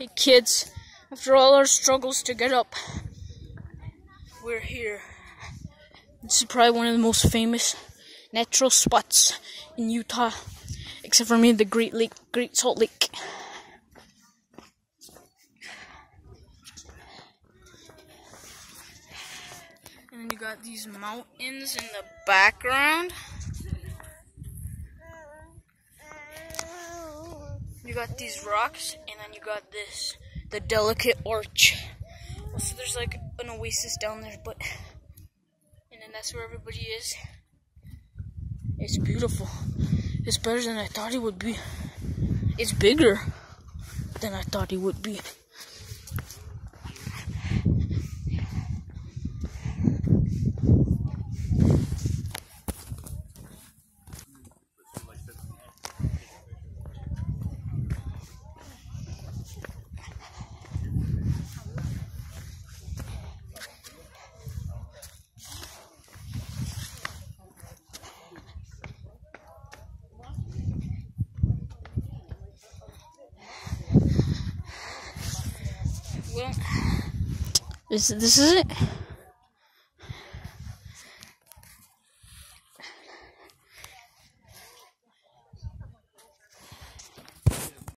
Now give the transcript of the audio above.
Hey kids, after all our struggles to get up, we're here. This is probably one of the most famous natural spots in Utah, except for me, the Great Lake, Great Salt Lake. And then you got these mountains in the background. Got these rocks, and then you got this, the delicate arch. Also, there's like an oasis down there, but, and then that's where everybody is. It's beautiful. It's better than I thought it would be. It's bigger than I thought it would be. This this is it.